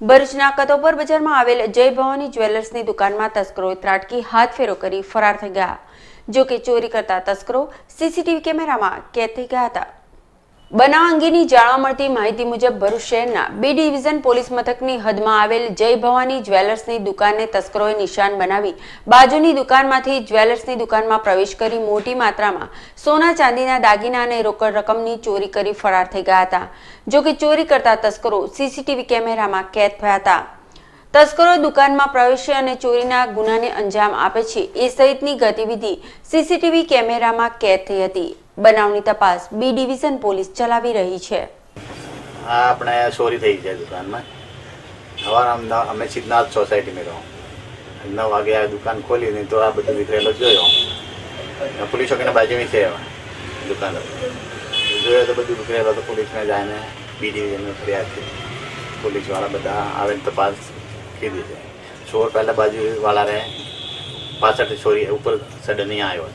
ભરૂચના કતોપર બજારમાં આવેલ જય ભવાની જ્વેલર્સની દુકાનમાં તસ્કરોએ ત્રાટકી, હાથફેરો કરી ફરાર થઈ ગયા. જો કે ચોરી કરતા તસ્કરો સીસીટીવી કેમેરામાં કેદ થઈ ગયા હતા. બનાવ અંગેની જાણવા મળતી માહિતી મુજબ ભરૂચ શહેરના બી ડિવિઝન પોલીસ મથકની હદમાં આવેલ જય ભવાની જ્વેલર્સની દુકાનને તસ્કરોએ નિશાન બનાવી બાજુની દુકાનમાંથી જ્વેલર્સની દુકાનમાં પ્રવેશ કરી મોટી માત્રામાં સોના ચાંદીના દાગીના અને રોકડ રકમની ચોરી કરી ફરાર થઈ ગયા હતા. જો કે ચોરી કરતા તસ્કરો સીસીટીવી કેમેરામાં કેદ થયા હતા. તસ્કરો દુકાનમાં પ્રવેશે અને ચોરીના ગુનાને અંજામ આપે છે. એ સહિતની ગતિવિધિ સીસીટીવી કેમેરામાં કેદ થઈ હતી. બનાવની તપાસ બી ડિવિઝન પોલીસ ચલાવી રહી છે. આ આપણે ચોરી થઈ છે દુકાનમાં. અમદાવાદ અમે સિદ્ધનાથ સોસાયટીમાં રહો. નવ વાગે આ દુકાન ખોલી નહીં તો આ બધું વિખરેલો જોયો. પોલીસ ચોકીના બાજુમાં છે દુકાન. જોયો તો બધું વિખરેલો તો પોલીસને જાય બી ડિવિઝનને ફરિયાદ પોલીસવાળા બધા આવે તપાસ કીધી છે? છોર પહેલાં બાજુવાળા રહે પાછળથી છોરી ઉપર સડન નહીં આવ્યો